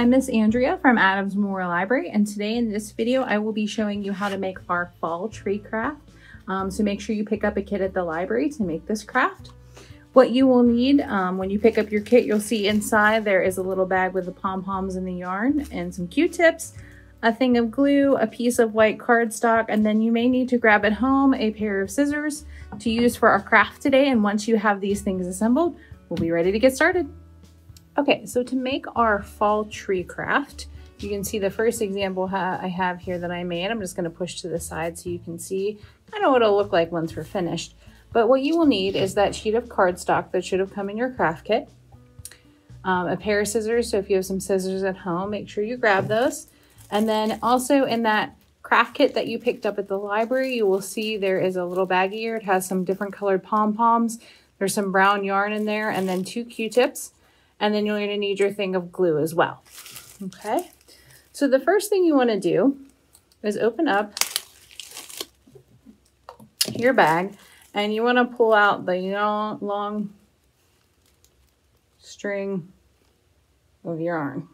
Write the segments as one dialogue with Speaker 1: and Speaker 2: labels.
Speaker 1: I'm Miss Andrea from Adams Memorial Library and today in this video I will be showing you how to make our fall tree craft. Um, so make sure you pick up a kit at the library to make this craft. What you will need um, when you pick up your kit, you'll see inside there is a little bag with the pom-poms and the yarn and some Q-tips, a thing of glue, a piece of white cardstock, and then you may need to grab at home a pair of scissors to use for our craft today. And once you have these things assembled, we'll be ready to get started. Okay, so to make our fall tree craft, you can see the first example I have here that I made. I'm just gonna push to the side so you can see kind of what it'll look like once we're finished. But what you will need is that sheet of cardstock that should have come in your craft kit, um, a pair of scissors. So if you have some scissors at home, make sure you grab those. And then also in that craft kit that you picked up at the library, you will see there is a little bag here. It has some different colored pom-poms. There's some brown yarn in there and then two Q-tips. And then you're gonna need your thing of glue as well. Okay, so the first thing you wanna do is open up your bag and you want to pull out the long, long string of yarn.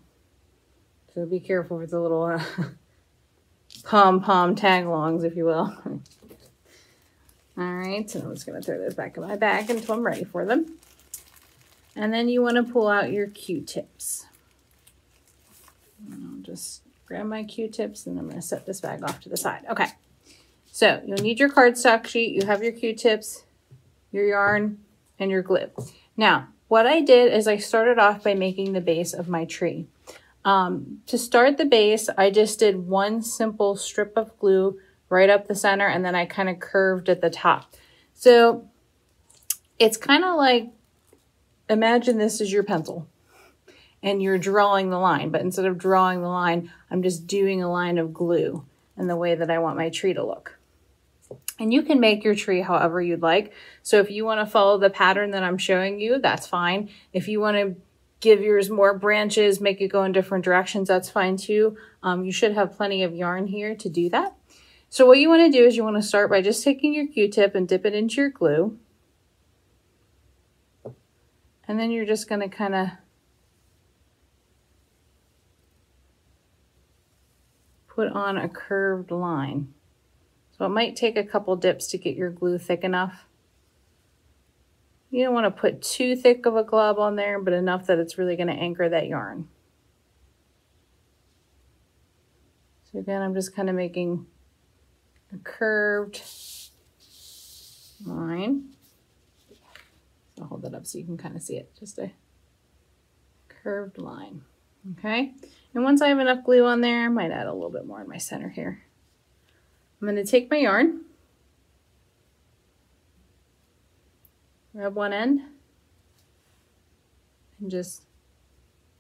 Speaker 1: So be careful with the little uh, pom-pom tag-alongs, if you will. All right, so I'm just going to throw those back in my bag until I'm ready for them. And then you want to pull out your Q-tips. I'll just grab my Q-tips and I'm going to set this bag off to the side. Okay. So you'll need your cardstock sheet, you have your Q-tips, your yarn, and your glue. Now, what I did is I started off by making the base of my tree. Um, to start the base, I just did one simple strip of glue right up the center and then I kind of curved at the top. So it's kind of like, imagine this is your pencil and you're drawing the line, but instead of drawing the line, I'm just doing a line of glue in the way that I want my tree to look. And you can make your tree however you'd like. So if you want to follow the pattern that I'm showing you, that's fine. If you want to give yours more branches, make it go in different directions, that's fine too. Um, you should have plenty of yarn here to do that. So what you want to do is you want to start by just taking your Q-tip and dip it into your glue. And then you're just going to kind of put on a curved line. So it might take a couple dips to get your glue thick enough. You don't want to put too thick of a glob on there, but enough that it's really going to anchor that yarn. So again, I'm just kind of making a curved line. I'll hold that up so you can kind of see it. Just a curved line. Okay. And once I have enough glue on there, I might add a little bit more in my center here. I'm going to take my yarn, grab one end, and just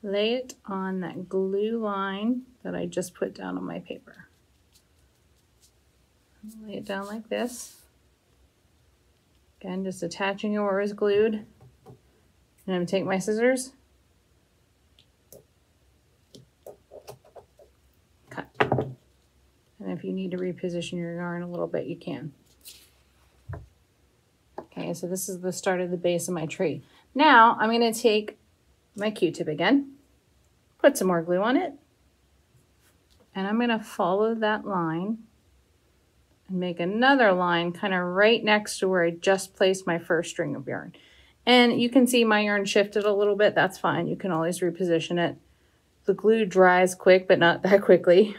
Speaker 1: lay it on that glue line that I just put down on my paper. Lay it down like this. Again, just attaching it where it's glued. And I'm to take my scissors cut. And if you need to reposition your yarn a little bit, you can. Okay, so this is the start of the base of my tree. Now I'm going to take my Q-tip again, put some more glue on it, and I'm going to follow that line and make another line kind of right next to where I just placed my first string of yarn. And you can see my yarn shifted a little bit. That's fine. You can always reposition it. The glue dries quick, but not that quickly.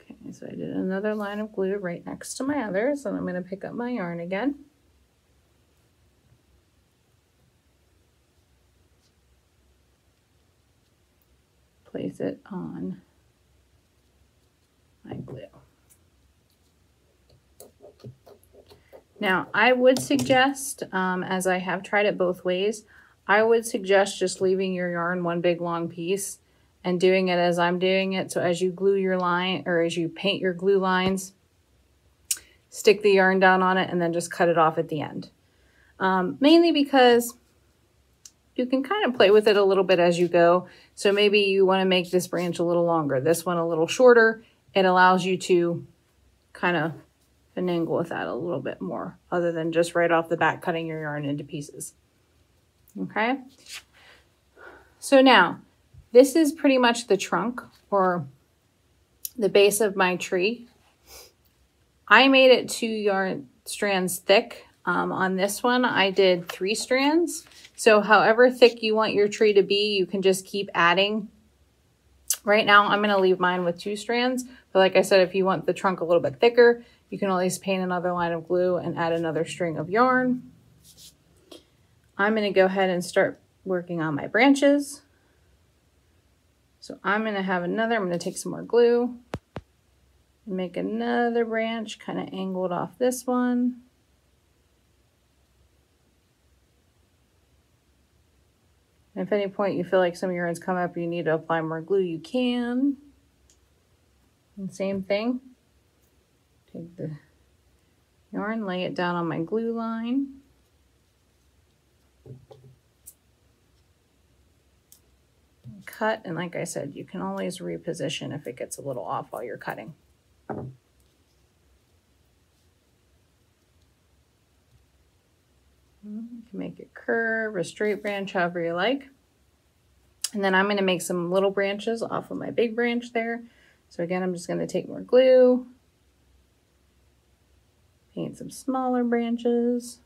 Speaker 1: Okay, so I did another line of glue right next to my others, and I'm going to pick up my yarn again. Place it on my glue. Now, I would suggest, um, as I have tried it both ways, I would suggest just leaving your yarn one big long piece and doing it as I'm doing it. So as you glue your line or as you paint your glue lines, stick the yarn down on it and then just cut it off at the end. Um, mainly because you can kind of play with it a little bit as you go. So maybe you want to make this branch a little longer, this one a little shorter. It allows you to kind of finagle with that a little bit more other than just right off the bat cutting your yarn into pieces. Okay. So now this is pretty much the trunk or the base of my tree. I made it two yarn strands thick. Um, on this one, I did three strands. So however thick you want your tree to be, you can just keep adding. Right now, I'm going to leave mine with two strands. But like I said, if you want the trunk a little bit thicker, you can always paint another line of glue and add another string of yarn. I'm going to go ahead and start working on my branches. So I'm going to have another, I'm going to take some more glue and make another branch kind of angled off this one. If at any point you feel like some of your ends come up, you need to apply more glue, you can. And same thing. Take the yarn, lay it down on my glue line. Cut, and like I said, you can always reposition if it gets a little off while you're cutting. You can make it curve, a straight branch, however you like. And then I'm going to make some little branches off of my big branch there. So again, I'm just going to take more glue, paint some smaller branches.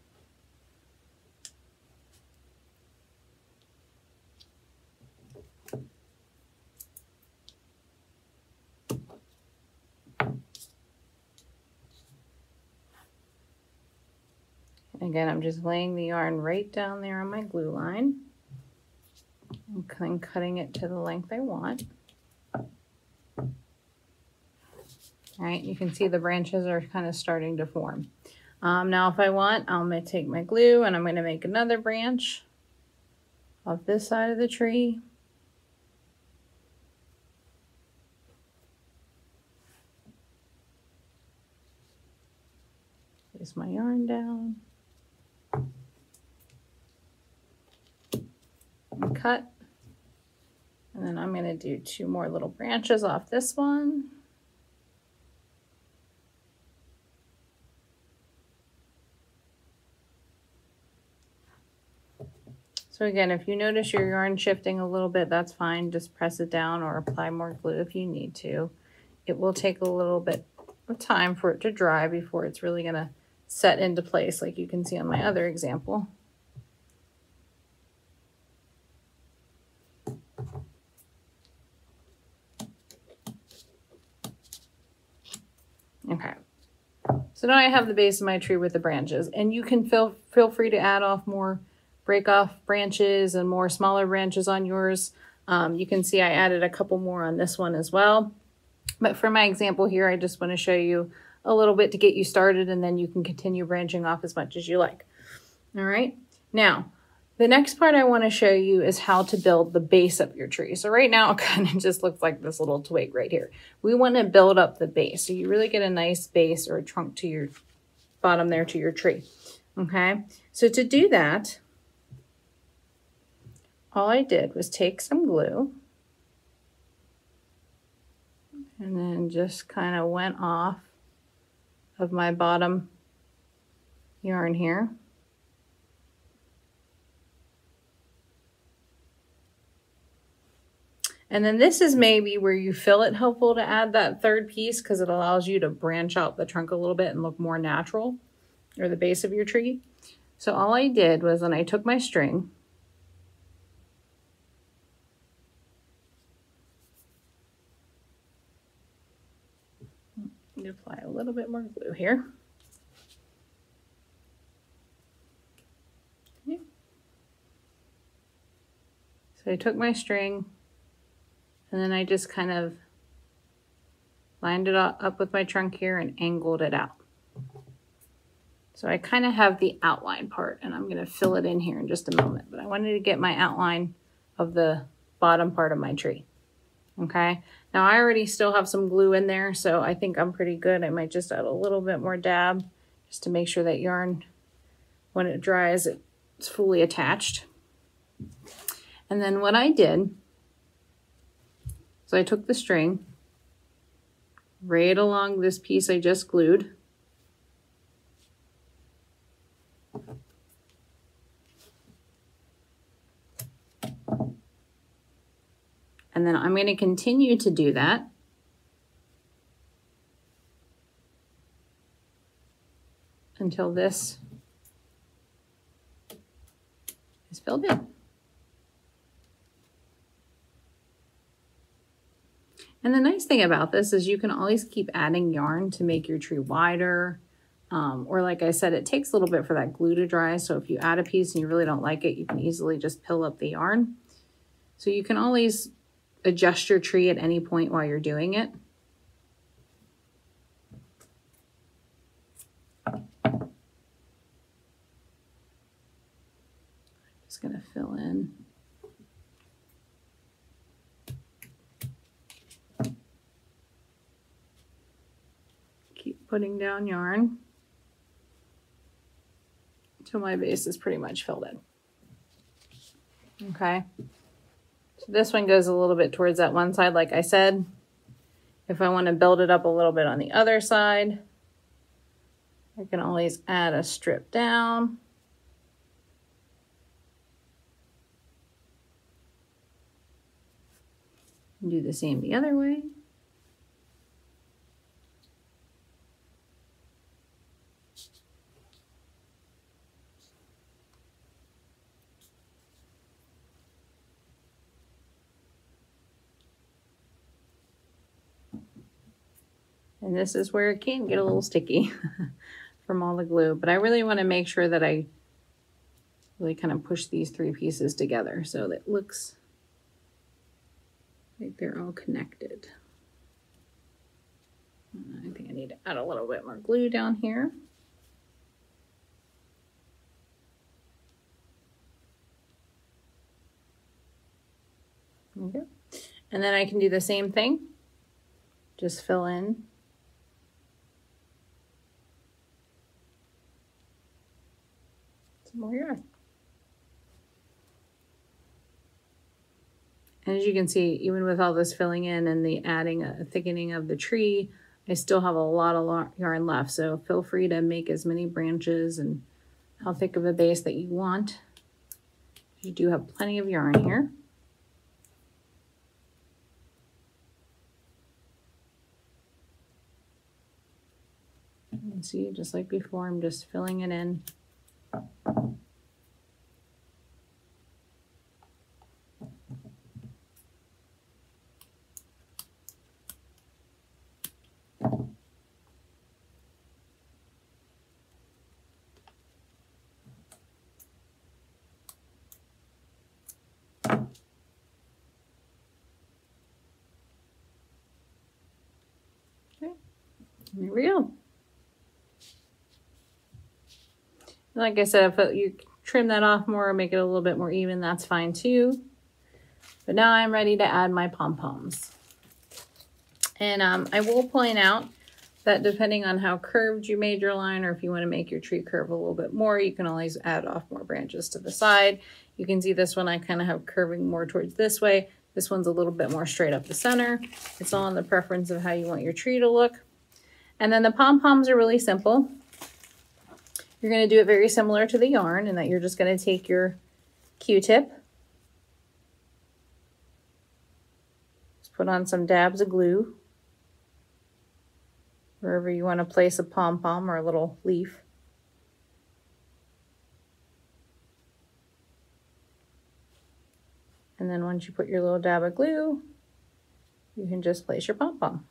Speaker 1: Again, I'm just laying the yarn right down there on my glue line and cutting it to the length I want. All right, you can see the branches are kind of starting to form. Um, now, if I want, I'm going to take my glue and I'm going to make another branch off this side of the tree. Place my yarn down. Cut. And then I'm going to do two more little branches off this one. So again, if you notice your yarn shifting a little bit, that's fine. Just press it down or apply more glue if you need to. It will take a little bit of time for it to dry before it's really going to set into place like you can see on my other example. Okay. So now I have the base of my tree with the branches and you can feel, feel free to add off more break off branches and more smaller branches on yours. Um, you can see I added a couple more on this one as well. But for my example here, I just want to show you a little bit to get you started and then you can continue branching off as much as you like. All right. Now, the next part I want to show you is how to build the base of your tree. So right now it kind of just looks like this little twig right here. We want to build up the base. So you really get a nice base or a trunk to your bottom there to your tree. Okay. So to do that, all I did was take some glue and then just kind of went off of my bottom yarn here. And then this is maybe where you feel it helpful to add that third piece because it allows you to branch out the trunk a little bit and look more natural or the base of your tree. So all I did was when I took my string apply a little bit more glue here. Okay. So I took my string and then I just kind of lined it up with my trunk here and angled it out. So I kind of have the outline part and I'm going to fill it in here in just a moment. But I wanted to get my outline of the bottom part of my tree. Okay. Now I already still have some glue in there, so I think I'm pretty good. I might just add a little bit more dab just to make sure that yarn, when it dries, it's fully attached. And then what I did, so I took the string right along this piece I just glued. And then I'm going to continue to do that. until this is filled in. And the nice thing about this is you can always keep adding yarn to make your tree wider. Um, or like I said, it takes a little bit for that glue to dry. So if you add a piece and you really don't like it, you can easily just pill up the yarn. So you can always adjust your tree at any point while you're doing it. Just going to fill in. Keep putting down yarn until my base is pretty much filled in. Okay. So this one goes a little bit towards that one side, like I said. If I want to build it up a little bit on the other side, I can always add a strip down. do the same the other way. And this is where it can get a little sticky from all the glue. But I really want to make sure that I really kind of push these three pieces together so that it looks like they're all connected. Uh, I think I need to add a little bit more glue down here. Okay. And then I can do the same thing. Just fill in more. And as you can see, even with all this filling in and the adding a thickening of the tree, I still have a lot of yarn left. So feel free to make as many branches and how thick of a base that you want. You do have plenty of yarn here. And see, just like before, I'm just filling it in. Okay, there we go. Like I said, if you trim that off more, make it a little bit more even, that's fine too. But now I'm ready to add my pom-poms. And um, I will point out that depending on how curved you made your line or if you want to make your tree curve a little bit more, you can always add off more branches to the side. You can see this one I kind of have curving more towards this way. This one's a little bit more straight up the center. It's all in the preference of how you want your tree to look. And then the pom-poms are really simple. You're going to do it very similar to the yarn in that you're just going to take your Q-tip, just put on some dabs of glue wherever you want to place a pom-pom or a little leaf. And then once you put your little dab of glue, you can just place your pom-pom.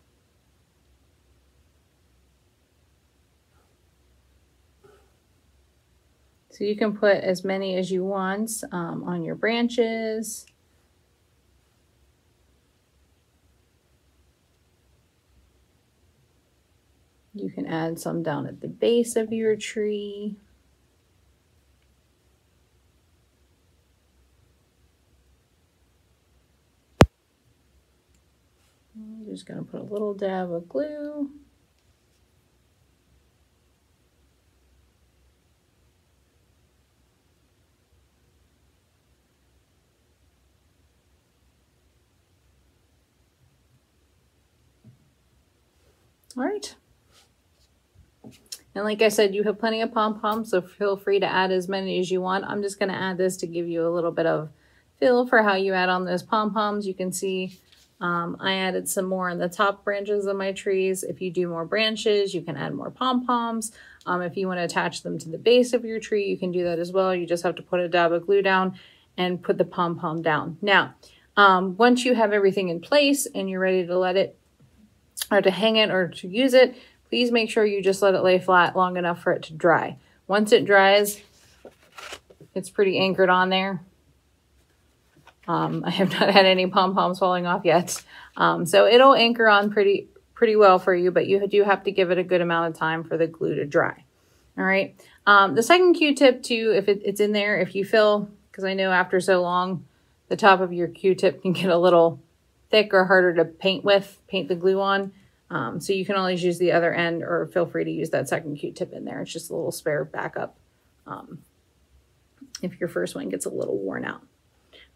Speaker 1: So you can put as many as you want um, on your branches. You can add some down at the base of your tree. I'm just going to put a little dab of glue. All right. And like I said, you have plenty of pom-poms, so feel free to add as many as you want. I'm just going to add this to give you a little bit of feel for how you add on those pom-poms. You can see um, I added some more on the top branches of my trees. If you do more branches, you can add more pom-poms. Um, if you want to attach them to the base of your tree, you can do that as well. You just have to put a dab of glue down and put the pom-pom down. Now, um, once you have everything in place and you're ready to let it or to hang it or to use it, please make sure you just let it lay flat long enough for it to dry. Once it dries, it's pretty anchored on there. Um, I have not had any pom-poms falling off yet. Um, so it'll anchor on pretty, pretty well for you, but you do have to give it a good amount of time for the glue to dry. All right. Um, the second Q-tip too, if it, it's in there, if you feel, because I know after so long, the top of your Q-tip can get a little thick or harder to paint with, paint the glue on. Um, so you can always use the other end or feel free to use that second Q-tip in there. It's just a little spare backup um, if your first one gets a little worn out.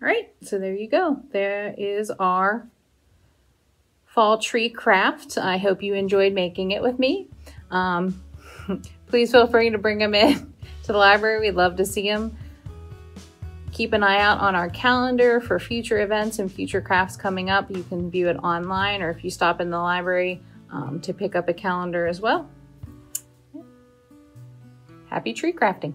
Speaker 1: All right, so there you go. There is our fall tree craft. I hope you enjoyed making it with me. Um, please feel free to bring them in to the library. We'd love to see them. Keep an eye out on our calendar for future events and future crafts coming up. You can view it online or if you stop in the library um, to pick up a calendar as well. Happy tree crafting.